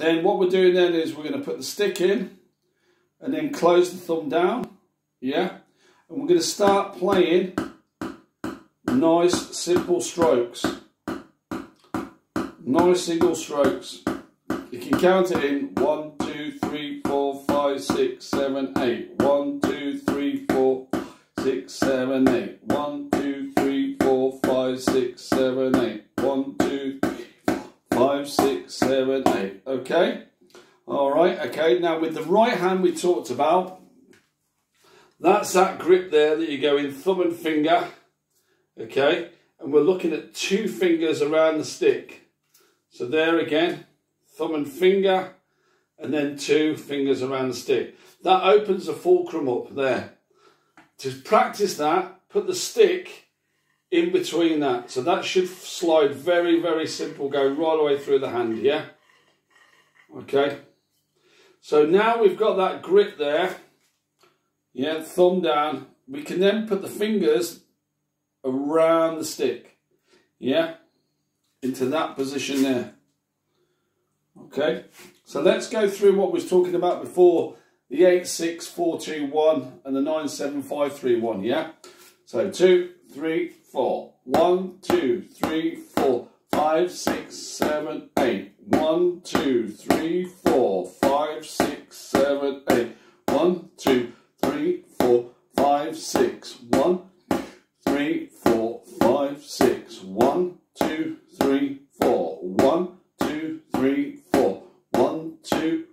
then what we're doing then is we're going to put the stick in and then close the thumb down. Yeah. And we're going to start playing nice simple strokes. Nice single strokes. You can count it in one, two, three, four, five, six, seven, eight. One, two, three, four, six, seven, eight. One, two, three, four, five, six, seven, eight. One, two, three, four, five, six, seven, eight. Okay? All right, okay. Now with the right hand we talked about, that's that grip there that you go in thumb and finger, okay? And we're looking at two fingers around the stick. So there again, thumb and finger, and then two fingers around the stick. That opens the fulcrum up there. To practice that, put the stick in between that. So that should slide very, very simple, go right away through the hand, yeah? Okay. So now we've got that grip there yeah, thumb down. We can then put the fingers around the stick. Yeah, into that position there. Okay, so let's go through what we was talking about before. The 86421 and the 97531, yeah? So two, three, four. One, two, three, four, five, six, seven, eight. One, two, three, four, five, six, seven, eight. One, two, three, four, five, six. One, three, four, five, six. One, two, three, four. One, two, three, four. One, two,